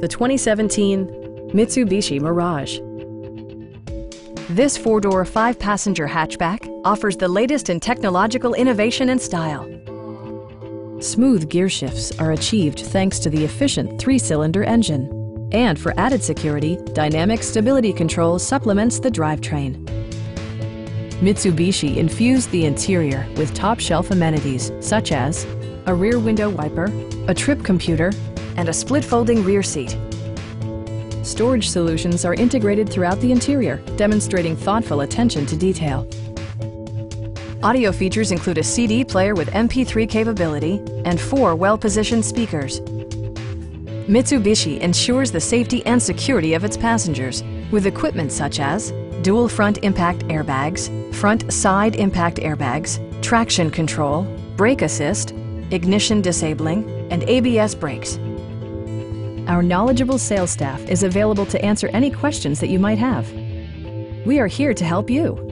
the 2017 Mitsubishi Mirage. This four-door, five-passenger hatchback offers the latest in technological innovation and style. Smooth gear shifts are achieved thanks to the efficient three-cylinder engine. And for added security, Dynamic Stability Control supplements the drivetrain. Mitsubishi infused the interior with top-shelf amenities such as a rear window wiper, a trip computer, and a split folding rear seat. Storage solutions are integrated throughout the interior, demonstrating thoughtful attention to detail. Audio features include a CD player with MP3 capability and four well-positioned speakers. Mitsubishi ensures the safety and security of its passengers with equipment such as dual front impact airbags, front side impact airbags, traction control, brake assist, ignition disabling, and ABS brakes. Our knowledgeable sales staff is available to answer any questions that you might have. We are here to help you.